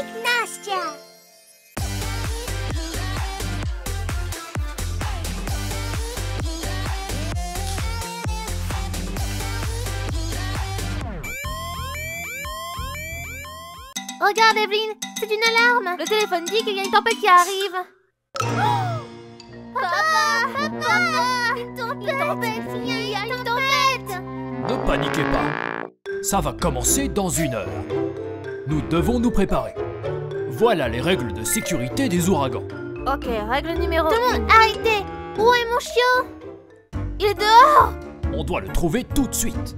like Nastya. Regarde, Evelyne, c'est une alarme. Le téléphone dit qu'il y a une tempête qui arrive. Papa, papa, une tempête, il y a une tempête. Ne paniquez pas. Ça va commencer dans une heure. Nous devons nous préparer. Voilà les règles de sécurité des ouragans. Ok, règle numéro Tout le monde, arrêtez Où est mon chiot Il est dehors On doit le trouver tout de suite.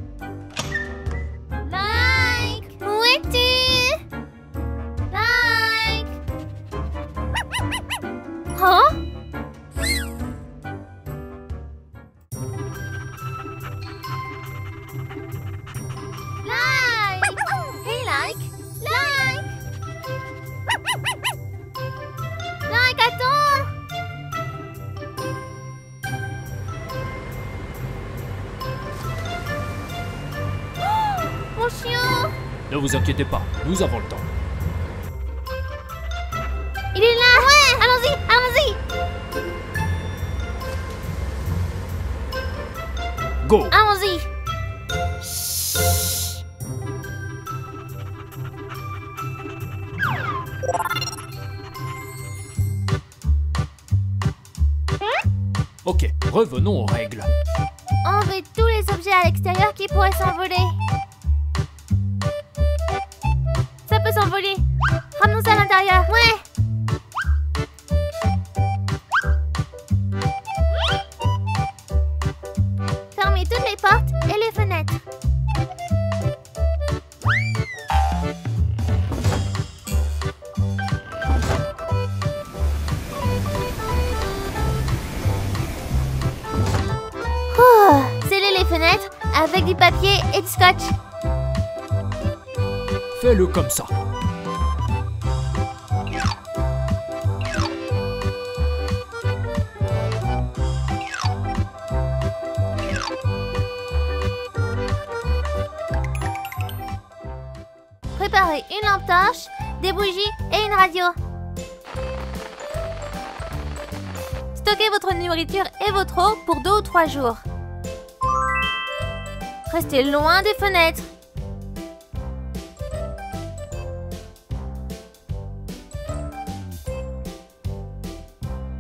Vous inquiétez pas, nous avons le temps. Il est là Ouais Allons-y Allons-y Go Allons-y Ok, revenons aux règles. Enlevez tous les objets à l'extérieur qui pourraient s'envoler. L'intérieur. Ouais. Fermez toutes les portes et les fenêtres. Oh, Scellez les fenêtres avec du papier et du scotch. Fais-le comme ça. Des bougies et une radio. Stockez votre nourriture et votre eau pour deux ou trois jours. Restez loin des fenêtres.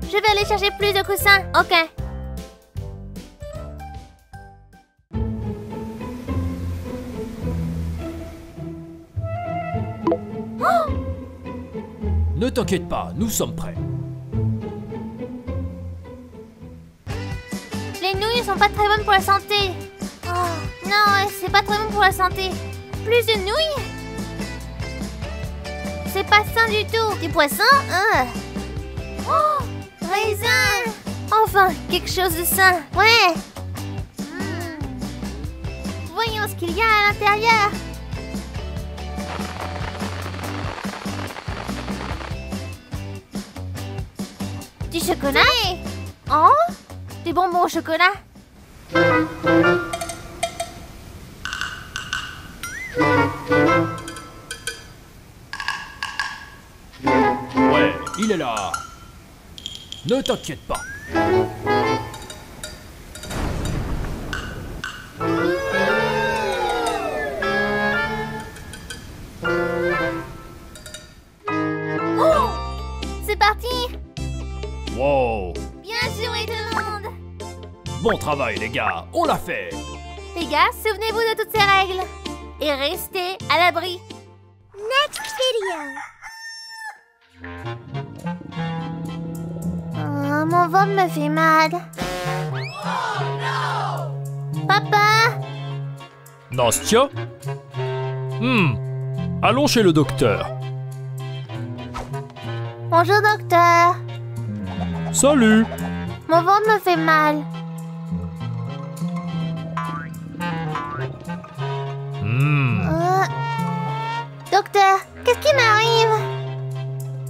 Je vais aller chercher plus de coussins. Ok. Ne t'inquiète pas, nous sommes prêts. Les nouilles sont pas très bonnes pour la santé. Oh, non, c'est pas très bon pour la santé. Plus de nouilles? C'est pas sain du tout. Du poisson hein. Oh, raisin Enfin, quelque chose de sain. Ouais. Hmm. Voyons ce qu'il y a à l'intérieur. Chocolat Oh Des bonbons au chocolat Ouais, il est là. Ne t'inquiète pas. Travail les gars, on l'a fait. Les gars, souvenez-vous de toutes ces règles. Et restez à l'abri. Next video. Oh, mon ventre me fait mal. Papa? Nastya Hmm. Allons chez le docteur. Bonjour docteur. Salut. Mon ventre me fait mal. Docteur, qu'est-ce qui m'arrive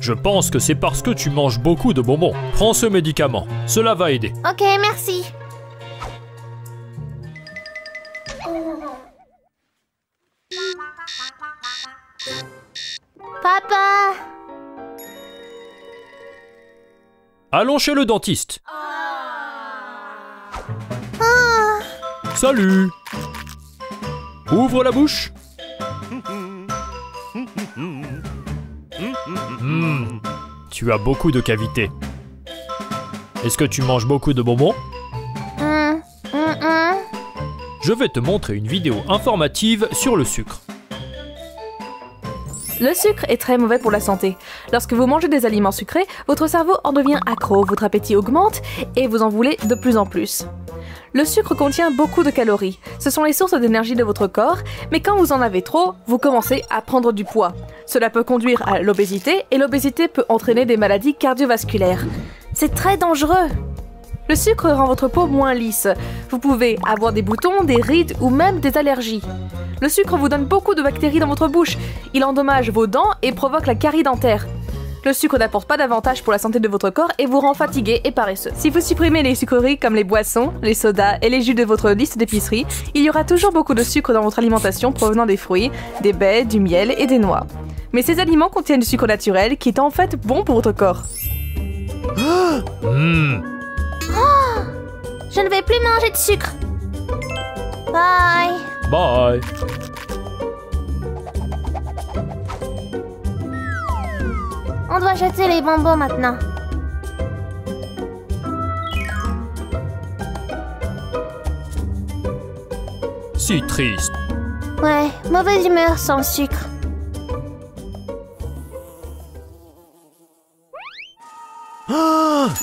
Je pense que c'est parce que tu manges beaucoup de bonbons. Prends ce médicament, cela va aider. Ok, merci. pas. Allons chez le dentiste. Ah, Salut Ouvre la bouche Tu as beaucoup de cavités. Est-ce que tu manges beaucoup de bonbons? Hum, hum, hum. Je vais te montrer une vidéo informative sur le sucre. Le sucre est très mauvais pour la santé. Lorsque vous mangez des aliments sucrés, votre cerveau en devient accro, votre appétit augmente et vous en voulez de plus en plus. Le sucre contient beaucoup de calories. Ce sont les sources d'énergie de votre corps, mais quand vous en avez trop, vous commencez à prendre du poids. Cela peut conduire à l'obésité et l'obésité peut entraîner des maladies cardiovasculaires. C'est très dangereux. Le sucre rend votre peau moins lisse. Vous pouvez avoir des boutons, des rides ou même des allergies. Le sucre vous donne beaucoup de bactéries dans votre bouche. Il endommage vos dents et provoque la carie dentaire. Le sucre n'apporte pas d'avantage pour la santé de votre corps et vous rend fatigué et paresseux. Si vous supprimez les sucreries comme les boissons, les sodas et les jus de votre liste d'épicerie, il y aura toujours beaucoup de sucre dans votre alimentation provenant des fruits, des baies, du miel et des noix. Mais ces aliments contiennent du sucre naturel qui est en fait bon pour votre corps. Hmm, Je ne vais plus manger de sucre. Bye. bye On doit jeter les bonbons maintenant. Si triste. Ouais, mauvaise humeur sans sucre.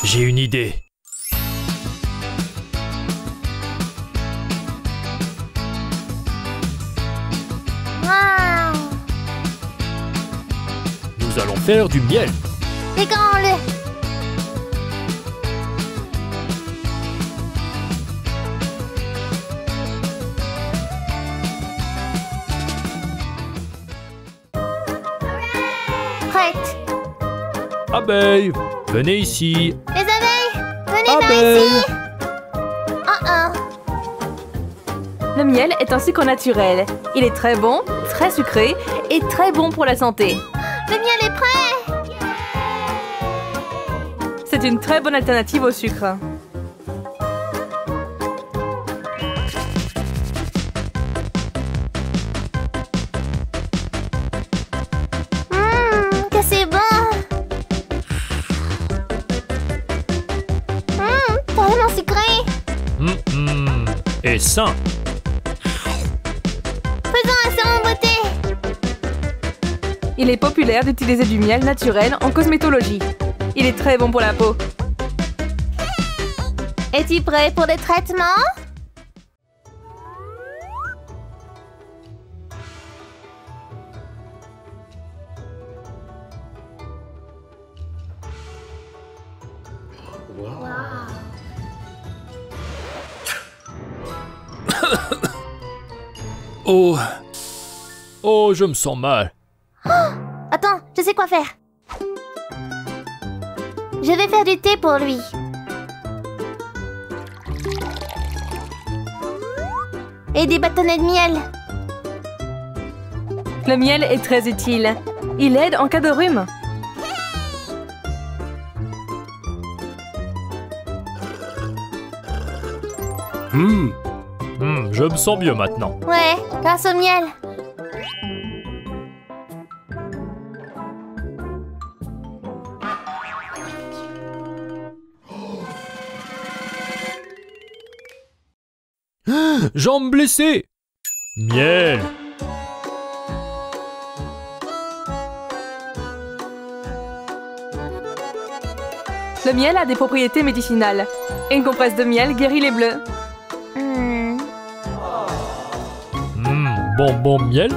J'ai une idée. Faire du miel. Décorons-le. Prête. Abeilles, venez ici. Les abeilles, venez par Abeilles. ici. Oh oh. Le miel est un sucre naturel. Il est très bon, très sucré et très bon pour la santé. Le miel est prêt. C'est une très bonne alternative au sucre. Hum, que c'est bon. Hum, hmm, Et sain. Il est populaire d'utiliser du miel naturel en cosmétologie. Il est très bon pour la peau. Es-tu prêt pour le traitement? Oh. Oh, je me sens mal. Sais quoi faire. Je vais faire du thé pour lui. Et des bâtonnets de miel. Le miel est très utile. Il aide en cas de rhume. Hmm, je me sens mieux maintenant. Ouais, grâce au miel. Jambes blessées. Miel. Le miel a des propriétés médicinales. Une compresse de miel guérit les bleus. Hmm. Hmm, bonbon miel.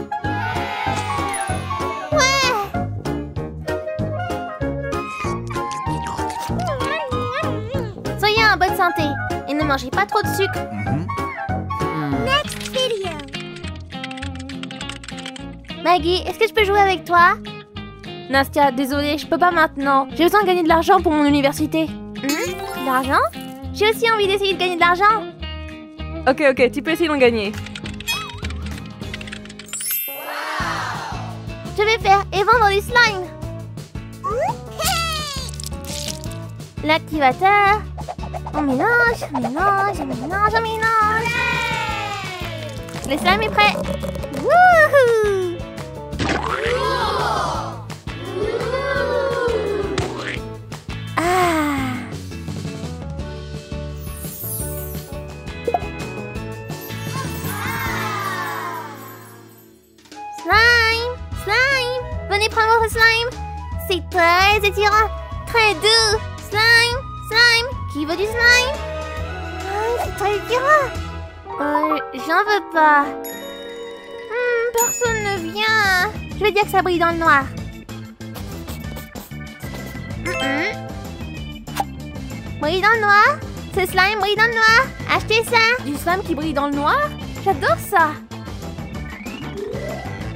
Soyez en bonne santé et ne mangez pas trop de sucre. Next Maggie, est-ce que je peux jouer avec toi? Nastia, désolée, je peux pas maintenant. J'ai besoin de gagner de l'argent pour mon université. Hmm? De l'argent? J'ai aussi envie d'essayer de gagner de l'argent. Ok, ok, tu peux essayer d'en gagner. Je vais faire faire et vendre des slimes. L'activateur. On mélange, on mélange, on mélange, on mélange. Le slime est prêt. Pas. Hmm, personne ne vient. Je vais dire que ça brille dans le noir. Mhm. Brille dans le noir? Ce slime brille dans le noir? Achetez ça! Du slime qui brille dans le noir? J'adore ça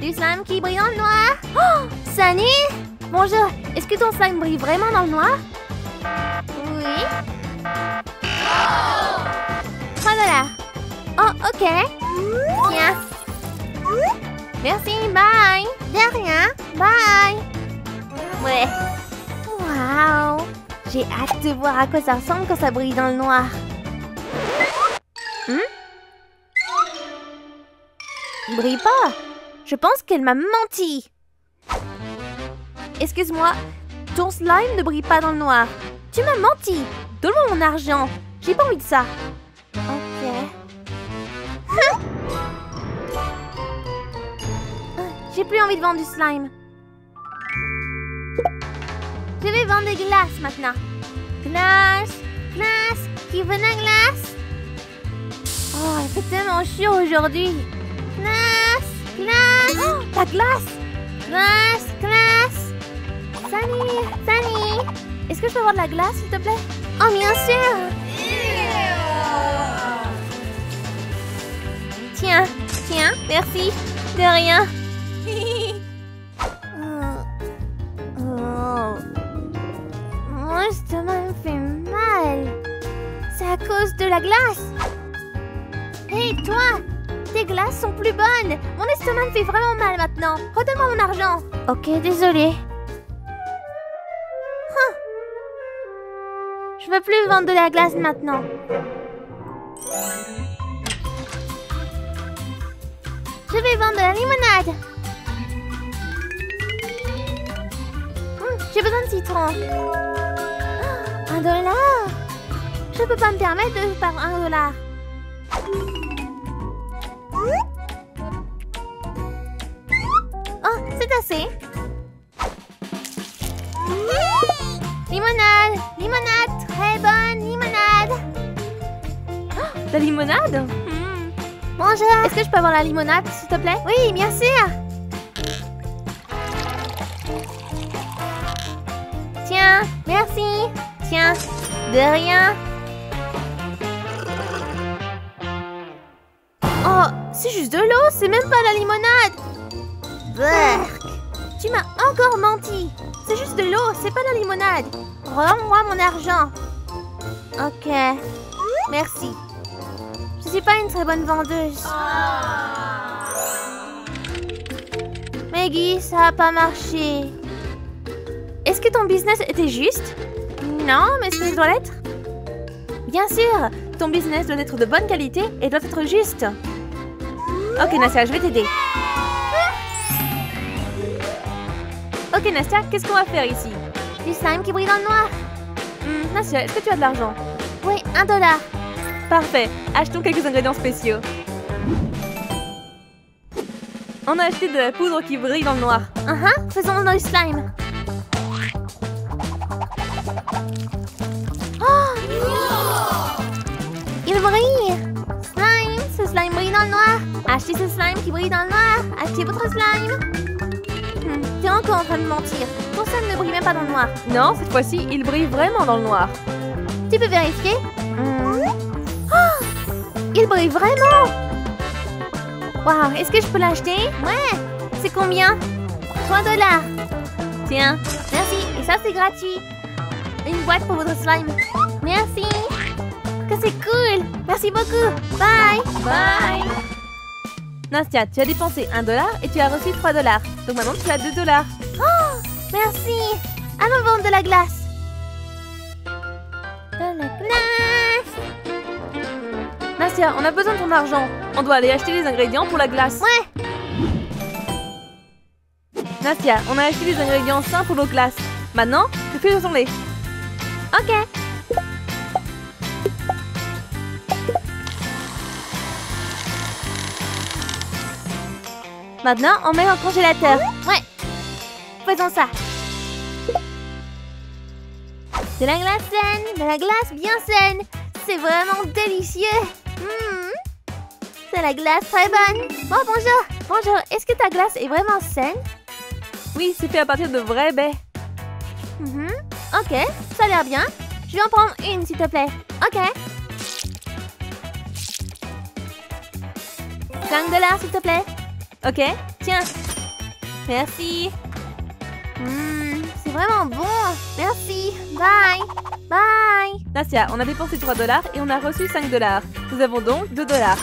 Du slime qui brille dans le noir? Oh, Sunny? Bonjour, est-ce que ton slime brille vraiment dans le noir? Oui. 3 dollars. Oh, ok. Tiens. Merci, bye. De rien, bye. Ouais. Waouh. J'ai hâte de voir à quoi ça ressemble quand ça brille dans le noir. Hmm? Il brille pas. Je pense qu'elle m'a menti. Excuse-moi, ton slime ne brille pas dans le noir. Tu m'as menti. Donne-moi mon argent. J'ai pas envie de ça. J'ai plus envie de vendre du slime. Je vais vendre des glaces maintenant. Glace, glace, qui veut de la glace? Oh, il fait tellement chaud aujourd'hui. Glace, glace, oh, la glace, glace, glace. Sunny, Sunny, est-ce que je peux avoir de la glace, s'il te plaît? Oh, bien sûr. Tiens, tiens, merci. De rien. De la glace. Hé, toi Tes glaces sont plus bonnes. Mon estomac me fait vraiment mal maintenant. Redonne-moi mon argent. Ok, désolé. Huh. Je veux plus vendre de la glace maintenant. Je vais vendre de la limonade. Hum, J'ai besoin de citron. Ah, Un dollar Je peux pas me permettre de par un dollar. Oh, c'est assez. Limonade Limonade Très bonne limonade. La limonade? Bonjour. Est-ce que je peux avoir la limonade, s'il te plaît? Oui, bien sûr. Tiens, merci. Tiens, de rien c'est juste de l'eau, c'est même pas la limonade. Berk Tu m'as encore menti. C'est juste de l'eau, c'est pas la limonade. Rends-moi mon argent. Ok, merci. Je suis pas une très bonne vendeuse. Maggie, ça a pas marché. Est-ce que ton business était juste? Non, mais ça doit l'être. Bien sûr, ton business doit être de bonne qualité et doit être juste. Ok, Nastia, je vais t'aider. Ok, Nastia, qu'est-ce qu'on va faire ici? Du slime qui brille dans le noir. Hmm, Nastia, est-ce que tu as de l'argent? Oui, un dollar. Parfait, achetons quelques ingrédients spéciaux. On a acheté de la poudre qui brille dans le noir. Uh -huh, faisons dans du slime. Oh Il brille Slime, ce slime brille dans le noir. Achetez ce slime qui brille dans le noir. Achetez votre slime. Hmm, T'es encore en train de mentir. Ton slime ne brille même pas dans le noir. Non, cette fois-ci, il brille vraiment dans le noir. Tu peux vérifier Hmm. Oh Il brille vraiment Waouh, est-ce que je peux l'acheter? Ouais C'est combien? 3 dollars Tiens, merci. Et ça, c'est gratuit. Une boîte pour votre slime. Merci. Que c'est cool. Merci beaucoup. Bye. Bye. Nastia, tu as dépensé 1 dollar et tu as reçu 3 dollars. Donc maintenant tu as 2 dollars. Merci. Allons vendre de la glace. De la glace. Nastia, on a besoin de ton argent. On doit aller acheter les ingrédients pour la glace. Ouais. Nastia, on a acheté les ingrédients sains pour l'eau glace. Maintenant, tu fais lait. Ok. Maintenant, on met au congélateur. Ouais. Faisons ça. De la glace saine, de la glace bien saine. C'est vraiment délicieux. Hmm. C'est la glace très bonne. Bon, bonjour. Bonjour, est-ce que ta glace est vraiment saine? Oui, c'est fait à partir de vrais baies. Mhm. Ok, ça a l'air bien. Je vais en prendre une, s'il te plaît. Ok. 5 dollars, s'il te plaît. Ok Tiens. Merci. Hmm, c'est vraiment bon. Merci. Bye. Bye. Nastia, on a dépensé 3 dollars et on a reçu 5 dollars. Nous avons donc 2 dollars.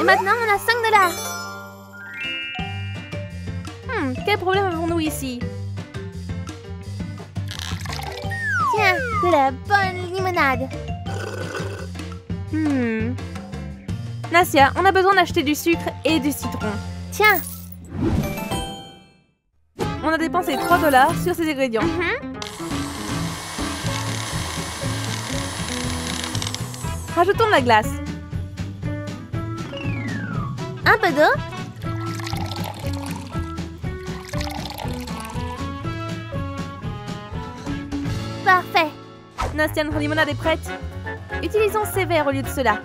Et maintenant, on a 5 dollars. Hmm, quel problème avons-nous ici? Tiens, de la bonne limonade. Hmm. Nastia, on a besoin d'acheter du sucre et du citron. Tiens. On a dépensé 3 dollars sur ces ingrédients. Mhm. Rajoutons de la glace. Un peu d'eau. Parfait. Nastia, notre limonade est prête. Utilisons ces verres au lieu de cela.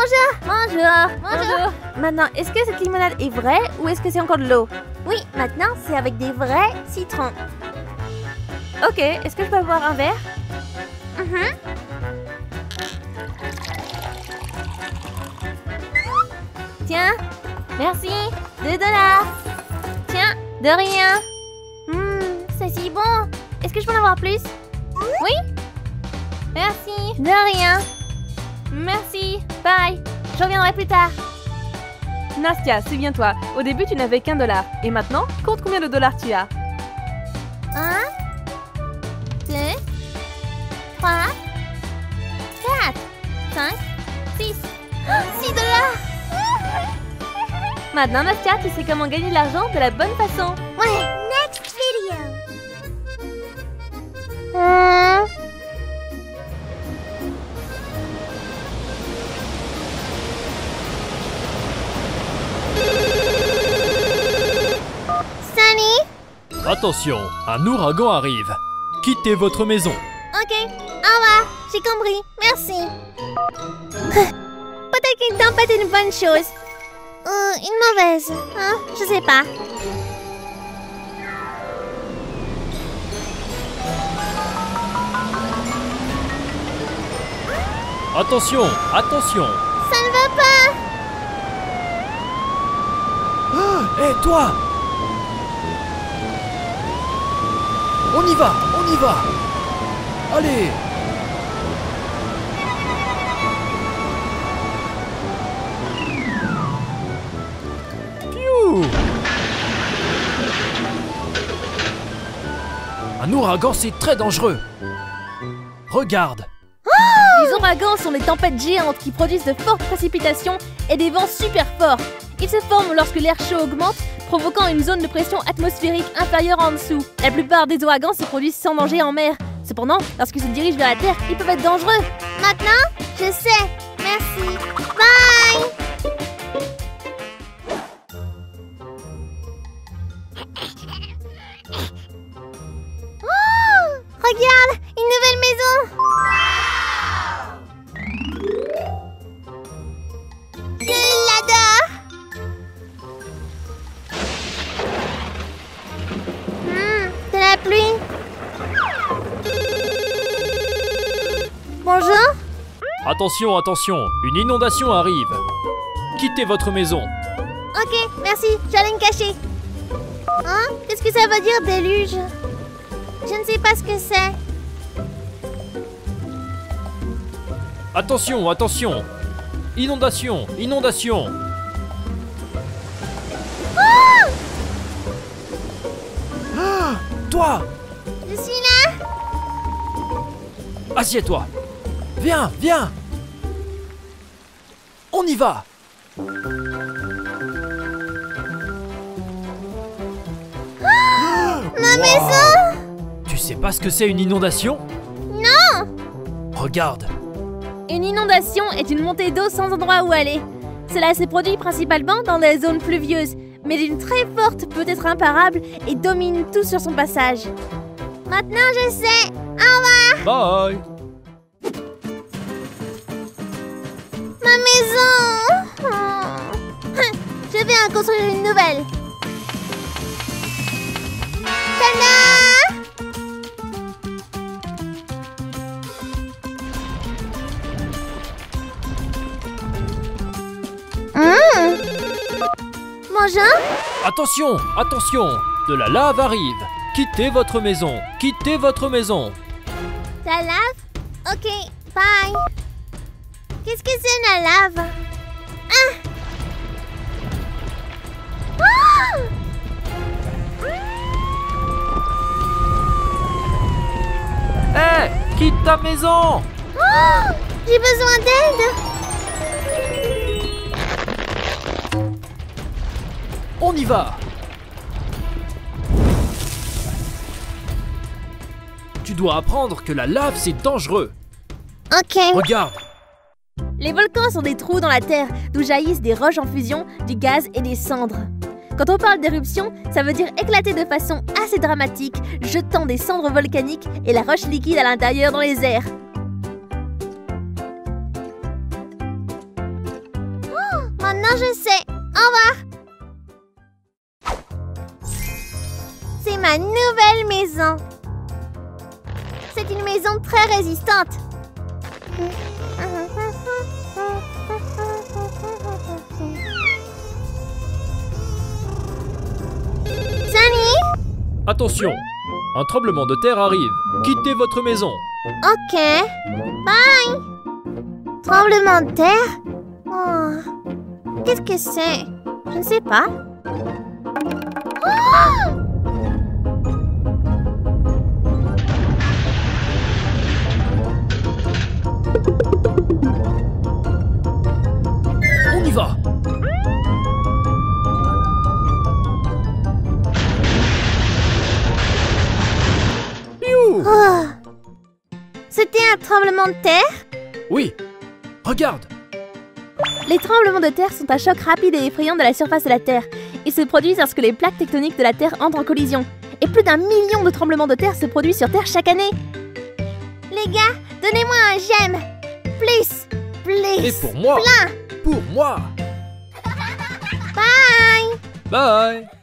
Bonjour Bonjour Bonjour Maintenant, est-ce que cette limonade est vraie ou est-ce que c'est encore de l'eau? Oui, maintenant, c'est avec des vrais citrons. Ok, est-ce que je peux avoir un verre? Mhm. Tiens, merci, 2 dollars. Tiens, de rien. Hmm, c'est si bon. Est-ce que je peux en avoir plus? Oui Merci. De rien. Merci. Bye. Je reviendrai plus tard. Nastia, souviens-toi, au début tu n'avais qu'un dollar. Et maintenant, compte combien de dollars tu as? 1, 2, 3, 4, 5, 6. 6 dollars Maintenant, Nastia, tu sais comment gagner de l'argent de la bonne façon. Ouais. Next video. Hein Attention, un ouragan arrive. Quittez votre maison. Ok, au revoir, j'ai compris, merci. Peut-être qu'une tempête est une bonne chose. Ou une mauvaise, hein, je sais pas. Attention, attention. Ça ne va pas Hé, toi On y va, on y va. Allez. Un ouragan, c'est très dangereux. Regarde. Les ouragans sont des tempêtes géantes qui produisent de fortes précipitations et des vents super forts. Ils se forment lorsque l'air chaud augmente, provoquant une zone de pression atmosphérique inférieure en dessous. La plupart des ouragans se produisent sans danger en mer. Cependant, lorsqu'ils se dirigent vers la Terre, ils peuvent être dangereux. Maintenant, je sais. Merci. Bye Oh Regarde, une nouvelle maison Attention, attention, une inondation arrive. Quittez votre maison. Ok, merci, j'allais me cacher. Hein Qu'est-ce que ça veut dire déluge? Je ne sais pas ce que c'est. Attention, attention. Inondation, inondation. Ah Toi! Je suis là. Assieds-toi Viens, viens. On y va. Ma maison. Tu sais pas ce que c'est une inondation? Non. Regarde. Une inondation est une montée d'eau sans endroit où aller. Cela se produit principalement dans des zones pluvieuses, mais d'une très forte peut être imparable et domine tout sur son passage. Maintenant je sais. Bye maison. Je vais en construire une nouvelle. Tada Mmh. Attention, attention De la lave arrive Quittez votre maison Quittez votre maison La lave? Ok, bye. Qu'est-ce que c'est la lave? Ah Ah Hé Quitte ta maison! Oh! J'ai besoin d'aide! On y va! Tu dois apprendre que la lave c'est dangereux. Ok. Regarde Les volcans sont des trous dans la terre d'où jaillissent des roches en fusion, du gaz et des cendres. Quand on parle d'éruption, ça veut dire éclater de façon assez dramatique, jetant des cendres volcaniques et la roche liquide à l'intérieur dans les airs. Oh, maintenant je sais. Au revoir. C'est ma nouvelle maison. C'est une maison très résistante. Attention Un tremblement de terre arrive Quittez votre maison Ok. Bye. Tremblement de terre? Oh. Qu'est-ce que c'est? Je ne sais pas. Tremblement de terre? Oui Regarde Les tremblements de terre sont un choc rapide et effrayant de la surface de la Terre. Ils se produisent lorsque les plaques tectoniques de la Terre entrent en collision. Et plus d'un million de tremblements de terre se produisent sur Terre chaque année. Les gars, donnez-moi un j'aime. Please, please. Et pour moi Plein. Pour moi Bye. Bye